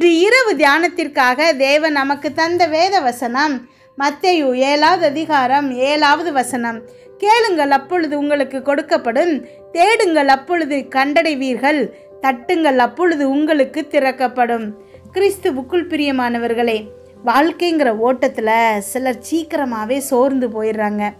இன்று இரவு தியானத்திற்காக தேவன் நமக்கு தந்த வேத வசனம். மத்தேயு ஏழாவது அதிகாரம் ஏழாவது வசனம். கேளுங்கள் அப்பொழுது உங்களுக்கு கொடுக்கப்படும். தேடுங்கள் அப்பொழுது கண்டடைவீர்கள். தட்டுங்கள் அப்பொழுது உங்களுக்கு திறக்கப்படும். கிறிஸ்துவுக்குள் பிரியமானவர்களே வாழ்க்கைங்கிற ஓட்டத்தில் சிலர் சீக்கிரமாகவே சோர்ந்து போயிடுறாங்க.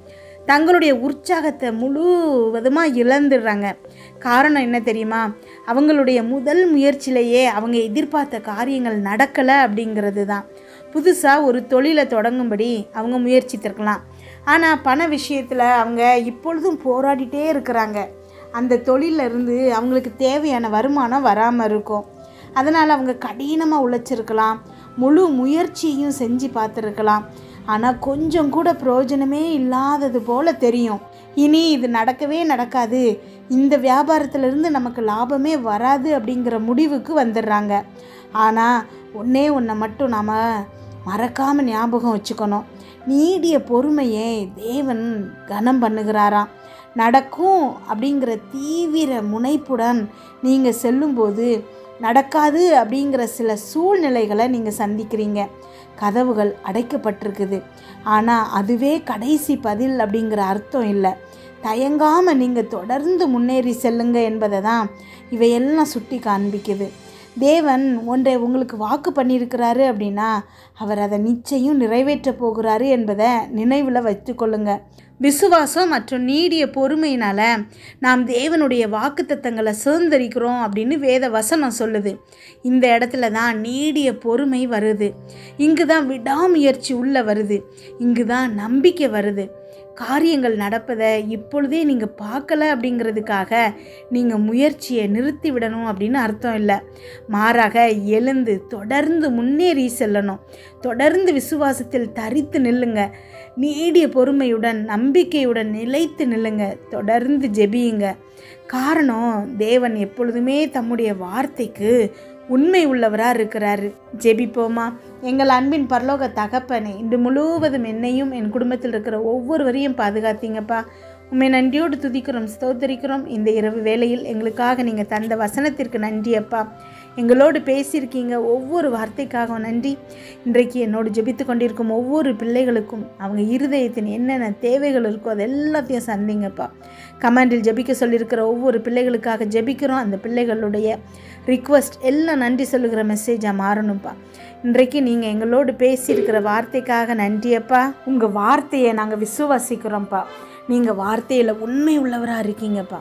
தங்களுடைய உற்சாகத்தை முழுவதுமாக இழந்துடுறாங்க. காரணம் என்ன தெரியுமா? அவங்களுடைய முதல் முயற்சியிலேயே அவங்க எதிர்பார்த்த காரியங்கள் நடக்கலை அப்படிங்கிறது தான். புதுசாக ஒரு தொழிலை தொடங்கும்படி அவங்க முயற்சித்திருக்கலாம். ஆனால் பண விஷயத்தில் அவங்க இப்பொழுதும் போராடிட்டே இருக்கிறாங்க. அந்த தொழிலிருந்து அவங்களுக்கு தேவையான வருமானம் வராமல் இருக்கும். அதனால் அவங்க கடினமாக உழைச்சிருக்கலாம். முழு முயற்சியையும் செஞ்சு பார்த்துருக்கலாம். ஆனால் கொஞ்சம் கூட பிரயோஜனமே இல்லாதது போல தெரியும். இனி இது நடக்கவே நடக்காது. இந்த வியாபாரத்திலிருந்து நமக்கு லாபமே வராது அப்படிங்கிற முடிவுக்கு வந்துடுறாங்க. ஆனால் ஒன்றே ஒன்றை மட்டும் நாம் மறக்காமல் ஞாபகம் வச்சுக்கணும். நீடிய பொறுமையை தேவன் கனம் பண்ணுகிறாராம். நடக்கும் அப்படிங்கிற தீவிர முனைப்புடன் நீங்கள் செல்லும்போது நடக்காது அப்படிங்கிற சில சூழ்நிலைகளை நீங்கள் சந்திக்கிறீங்க. கதவுகள் அடைக்கப்பட்டிருக்குது. ஆனால் அதுவே கடைசி பதில் அப்படிங்கிற அர்த்தம் இல்லை. தயங்காமல் நீங்கள் தொடர்ந்து முன்னேறி செல்லுங்க என்பதை தான் இவையெல்லாம் சுட்டி காண்பிக்குது. தேவன் ஒன்றை உங்களுக்கு வாக்கு பண்ணியிருக்கிறாரு அப்படின்னா அவர் அதை நிச்சயம் நிறைவேற்ற போகிறாரு என்பதை நினைவில் வச்சுக்கொள்ளுங்க விசுவாசம் மற்றும் நீடிய பொறுமையினால் நாம் தேவனுடைய வாக்குத்தத்தங்களை சுதந்திரிக்கிறோம் அப்படின்னு வேத வசனம் சொல்லுது. இந்த இடத்துல தான் நீடிய பொறுமை வருது. இங்கு தான் விடாமுயற்சி உள்ள வருது. இங்கு தான் நம்பிக்கை வருது. காரியங்கள் நடப்பதை இப்பொழுதே நீங்கள் பார்க்கல அப்படிங்கிறதுக்காக நீங்கள் முயற்சியை நிறுத்தி விடணும் அப்படின்னு அர்த்தம் இல்லை. மாறாக எழுந்து தொடர்ந்து முன்னேறி செல்லணும். தொடர்ந்து விசுவாசத்தில் தரித்து நில்லுங்க. நீடிய பொறுமையுடன் நம்பிக்கையுடன் நிலைத்து நில்லுங்க. தொடர்ந்து ஜெபியுங்க. காரணம் தேவன் எப்பொழுதுமே தம்முடைய வார்த்தைக்கு உண்மை உள்ளவராக இருக்கிறாரு. ஜெபிப்போமா. எங்கள் அன்பின் பரலோக தகப்பனே இன்று முழுவதும் என்னையும் என் குடும்பத்தில் இருக்கிற ஒவ்வொருவரையும் பாதுகாத்தீங்கப்பா. உண்மை நன்றியோடு துதிக்கிறோம் ஸ்தோத்தரிக்கிறோம். இந்த இரவு வேளையில் எங்களுக்காக நீங்கள் தந்த வசனத்திற்கு நன்றி அப்பா எங்களோடு பேசியிருக்கீங்க ஒவ்வொரு வார்த்தைக்காகவும் நன்றி. இன்றைக்கு என்னோடு ஜெபித்து கொண்டிருக்கும் ஒவ்வொரு பிள்ளைகளுக்கும் அவங்க இருதயத்தின் என்னென்ன தேவைகள் இருக்கோ அது எல்லாத்தையும் சந்திங்கப்பா. கமாண்டில் ஜெபிக்க சொல்லியிருக்கிற ஒவ்வொரு பிள்ளைகளுக்காக ஜெபிக்கிறோம். அந்த பிள்ளைகளுடைய ரிக்வஸ்ட் எல்லாம் நன்றி சொல்லுகிற மெசேஜாக மாறணும்ப்பா. இன்றைக்கு நீங்கள் எங்களோடு பேசியிருக்கிற வார்த்தைக்காக நன்றியப்பா. உங்கள் வார்த்தையை நாங்கள் விசுவாசிக்கிறோம்ப்பா. நீங்கள் வார்த்தையில் உண்மை உள்ளவராக இருக்கீங்கப்பா.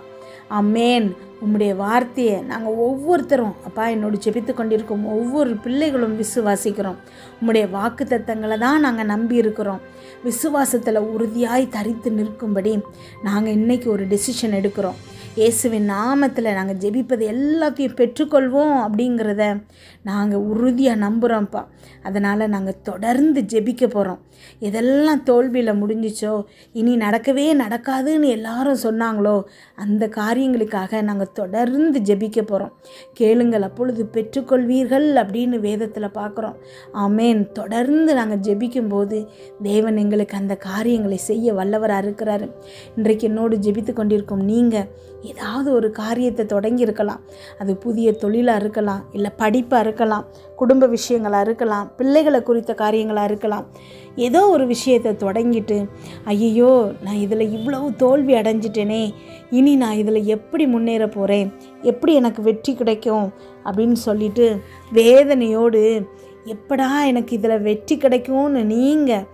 அம்மேன் உம்முடைய வார்த்தையை நாங்கள் ஒவ்வொருத்தரும் அப்பா என்னோடு ஜெபித்து கொண்டிருக்கோம் ஒவ்வொரு பிள்ளைகளும் விசுவாசிக்கிறோம். உம்முடைய வாக்கு தத்தங்களை தான் நாங்கள் நம்பி இருக்கிறோம். விசுவாசத்தில் உறுதியாய் தரித்து நிற்கும்படி நாங்கள் இன்றைக்கி ஒரு டெசிஷன் எடுக்கிறோம். இயேசுவின் நாமத்தில் நாங்கள் ஜெபிப்பது எல்லாத்தையும் பெற்றுக்கொள்வோம் அப்படிங்கிறத நாங்கள் உறுதியாக நம்புகிறோம்ப்பா அதனால் நாங்கள் தொடர்ந்து ஜெபிக்க போகிறோம் எதெல்லாம் தோல்வியில் முடிஞ்சிச்சோ இனி நடக்கவே நடக்காதுன்னு எல்லாரும் சொன்னாங்களோ அந்த காரியங்களுக்காக நாங்கள் தொடர்ந்து ஜெபிக்க போகிறோம் கேளுங்கள் அப்பொழுது பெற்றுக்கொள்வீர்கள் அப்படின்னு வேதத்தில் பார்க்குறோம் ஆமேன். தொடர்ந்து நாங்கள் ஜெபிக்கும்போது தேவன் எங்களுக்கு அந்த காரியங்களை செய்ய வல்லவராக இருக்கிறாரு. இன்றைக்கு என்னோடு ஜெபித்து கொண்டிருக்கும் நீங்கள் ஏதாவது ஒரு காரியத்தை தொடங்கியிருக்கலாம். அது புதிய தொழிலாக இருக்கலாம் இல்லை படிப்பாக இருக்கலாம் குடும்ப விஷயங்களாக இருக்கலாம் பிள்ளைகளை குறித்த காரியங்களாக இருக்கலாம். ஏதோ ஒரு விஷயத்தை தொடங்கிட்டு ஐயோ நான் இதில் இவ்வளவு தோல்வி அடைஞ்சிட்டேனே இனி நான் இதில் எப்படி முன்னேற போகிறேன் எப்படி எனக்கு வெற்றி கிடைக்கும் அப்படின்னு சொல்லிட்டு வேதனையோடு எப்படா எனக்கு இதில் வெற்றி கிடைக்கும்னு நீங்கள்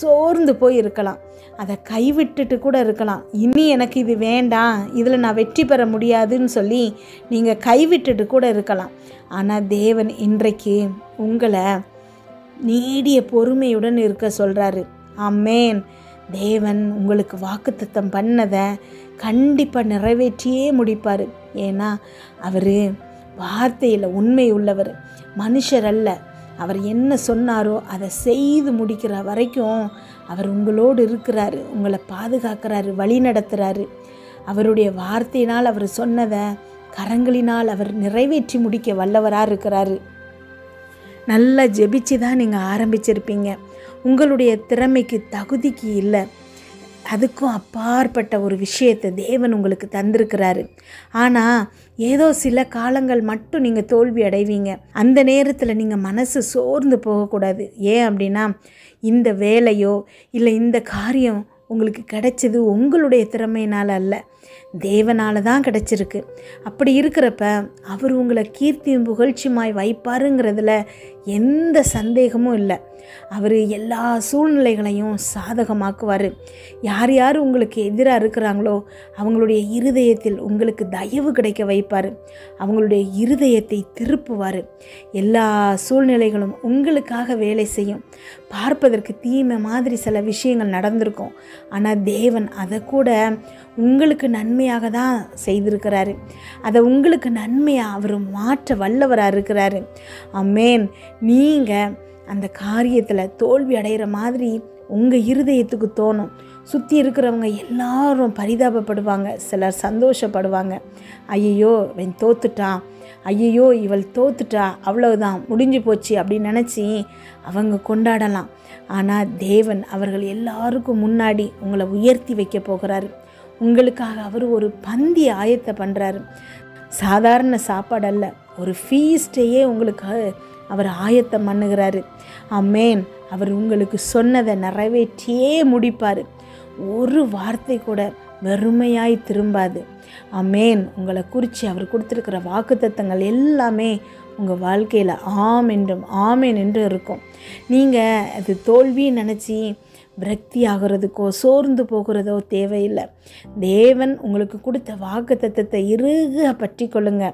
சோர்ந்து போய் இருக்கலாம். அதை கைவிட்டுட்டு கூட இருக்கலாம். இனி எனக்கு இது வேண்டாம். இதில் நான் வெற்றி பெற முடியாதுன்னு சொல்லி நீங்கள் கைவிட்டுட்டு கூட இருக்கலாம். ஆனால் தேவன் இன்றைக்கு உங்களை நீடிய பொறுமையுடன் இருக்க சொல்கிறாரு ஆமேன். தேவன் உங்களுக்கு வாக்குத்தத்தம் பண்ணதை கண்டிப்பாக நிறைவேற்றியே முடிப்பார். ஏன்னா அவர் வார்த்தையில் உண்மை உள்ளவர். மனுஷர் அல்ல. அவர் என்ன சொன்னாரோ அதை செய்து முடிக்கிற வரைக்கும் அவர் உங்களோடு இருக்கிறாரு உங்களை பாதுகாக்கிறாரு வழி நடத்துகிறாரு அவருடைய வார்த்தையினால் அவர் சொன்னதை கரங்களினால் அவர் நிறைவேற்றி முடிக்க வல்லவராக இருக்கிறாரு. நல்லா ஜெபிச்சு தான் நீங்கள் ஆரம்பிச்சிருப்பீங்க. உங்களுடைய திறமைக்கு தகுதிக்கு இல்லை. அதுக்கும் அப்பாற்பட்ட ஒரு விஷயத்தை தேவன் உங்களுக்கு தந்திருக்கிறாரு. ஆனால் ஏதோ சில காலங்கள் மட்டும் நீங்கள் தோல்வி அடைவீங்க. அந்த நேரத்தில் நீங்கள் மனசு சோர்ந்து போகக்கூடாது. ஏன் அப்படின்னா இந்த வேலையோ இல்லை இந்த காரியம் உங்களுக்கு கிடைச்சது உங்களுடைய திறமையினால் அல்ல. தேவனால் தான் கிடச்சிருக்கு. அப்படி இருக்கிறப்ப அவர் உங்களை கீர்த்தியும் புகழ்ச்சியுமாய் வைப்பாருங்கிறதுல எந்த சந்தேகமும் இல்லை. அவர் எல்லா சூழ்நிலைகளையும் சாதகமாக்குவார். யார் யார் உங்களுக்கு எதிராக இருக்கிறாங்களோ அவங்களுடைய இருதயத்தில் உங்களுக்கு தயவு கிடைக்க வைப்பார். அவங்களுடைய இருதயத்தை திருப்புவார். எல்லா சூழ்நிலைகளும் உங்களுக்காக வேலை செய்யும். பார்ப்பதற்கு தீமை மாதிரி சில விஷயங்கள் நடந்திருக்கும். ஆனால் தேவன் அதை கூட உங்களுக்கு நன்மையாக தான் செய்திருக்கிறாரு. அதை உங்களுக்கு நன்மையாக அவர் மாற்ற வல்லவராக இருக்கிறாரு. அம்மேன் நீங்கள் அந்த காரியத்தில் தோல்வி அடைகிற மாதிரி உங்கள் இருதயத்துக்கு தோணும். சுற்றி இருக்கிறவங்க எல்லாரும் பரிதாபப்படுவாங்க சிலர் சந்தோஷப்படுவாங்க. ஐயையோ இவன் தோத்துட்டான். ஐயையோ இவள் தோத்துட்டா அவ்வளவுதான் முடிஞ்சு போச்சு அப்படின்னு நினச்சி அவங்க கொண்டாடலாம். ஆனால் தேவன் அவர்கள் எல்லாருக்கும் முன்னாடி உங்களை உயர்த்தி வைக்க போகிறாரு. உங்களுக்காக அவர் ஒரு பந்தி ஆயத்தை பண்ணுறாரு சாதாரண சாப்பாடு அல்ல ஒரு ஃபீஸ்டையே உங்களுக்காக அவர் ஆயத்தம் பண்ணுகிறாரு. அம்மேன் அவர் உங்களுக்கு சொன்னதை நிறைவேற்றியே முடிப்பார். ஒரு வார்த்தை கூட வெறுமையாய் திரும்பாது. அமேன் உங்களை குறித்து அவர் கொடுத்துருக்கிற வாக்குத்தத்தங்கள் எல்லாமே உங்கள் வாழ்க்கையில் ஆம் என்றும் ஆமேன் என்றும் இருக்கும். நீங்கள் அது தோல்வின்னு நினச்சி விரக்தி ஆகிறதுக்கோ சோர்ந்து போகிறதோ தேவையில்லை. தேவன் உங்களுக்கு கொடுத்த வாக்கு தத்தத்தை இறுக பற்றி கொள்ளுங்க.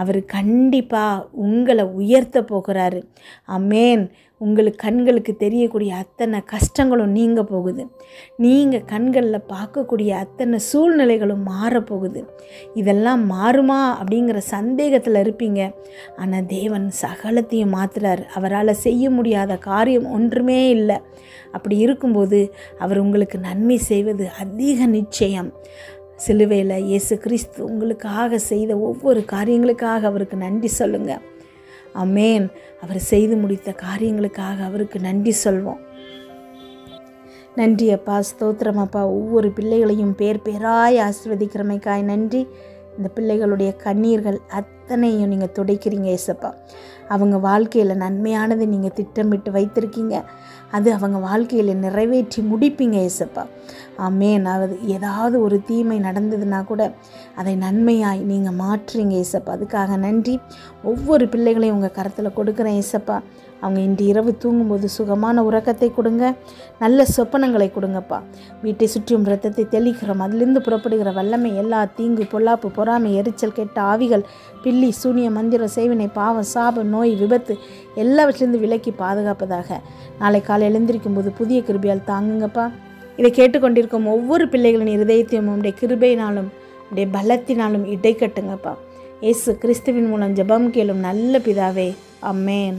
அவர் கண்டிப்பாக உங்களை உயர்த்த போகிறாரு. அமேன் உங்களுக்கு கண்களுக்கு தெரியக்கூடிய அத்தனை கஷ்டங்களும் நீங்க போகுது. நீங்கள் கண்களில் பார்க்கக்கூடிய அத்தனை சூழ்நிலைகளும் மாறப்போகுது. இதெல்லாம் மாறுமா அப்படிங்கிற சந்தேகத்தில் இருப்பீங்க. ஆனால் தேவன் சகலத்தையும் மாற்றுறார் அவரால் செய்ய முடியாத காரியம் ஒன்றுமே இல்லை. அப்படி இருக்கும்போது அவர் உங்களுக்கு நன்மை செய்வது அதிக நிச்சயம். சிலுவையில் இயேசு கிறிஸ்து உங்களுக்காக செய்த ஒவ்வொரு காரியங்களுக்காக அவருக்கு நன்றி சொல்லுங்கள் அமேன் அவர் செய்து முடித்த காரியங்களுக்காக அவருக்கு நன்றி சொல்வோம். நன்றி அப்பா ஸ்தோத்திரம் அப்பா. ஒவ்வொரு பிள்ளைகளையும் பேர் பேராய் ஆசிர்வதிக்கிறமைக்காய் நன்றி. இந்த பிள்ளைகளுடைய கண்ணீர்கள் அத்தனையும் நீங்கள் துடைக்கிறீங்க ஏசப்பா அவங்க வாழ்க்கையில் நன்மையானதை நீங்கள் திட்டமிட்டு வைத்திருக்கீங்க. அது அவங்க வாழ்க்கையில் நிறைவேற்றி முடிப்பீங்க ஏசப்பா அமேன் அது ஏதாவது ஒரு தீமை நடந்ததுன்னா கூட அதை நன்மையாய் நீங்கள் மாற்றுறீங்க ஏசப்பா. அதுக்காக நன்றி. ஒவ்வொரு பிள்ளைகளையும் உங்கள் கரத்தில் கொடுக்குறேன் ஏசப்பா. அவங்க இன்று இரவு தூங்கும்போது சுகமான உறக்கத்தை கொடுங்க. நல்ல சொப்பனங்களை கொடுங்கப்பா. வீட்டை சுற்றியும் ரத்தத்தை தெளிக்கிறோம். அதிலிருந்து புறப்படுகிற வல்லமை எல்லா தீங்கு பொல்லாப்பு பொறாமை எரிச்சல் கெட்ட ஆவிகள் பில்லி சூனிய மந்திரம் சேவினை பாவம் சாபம் நோய் விபத்து எல்லாவற்றிலிருந்து விலக்கி பாதுகாப்பதாக. நாளை காலை எழுந்திருக்கும் போது புதிய கிருபியால் தாங்குங்கப்பா. இதை கேட்டுக்கொண்டிருக்கும் ஒவ்வொரு பிள்ளைகளின் இருதயத்தையும் உடைய கிருபையினாலும் உடைய பலத்தினாலும் இடை கட்டுங்கப்பா இயேசு கிறிஸ்துவின் மூலம் ஜெபம் கேளும் நல்ல பிதாவே அம்மேன்.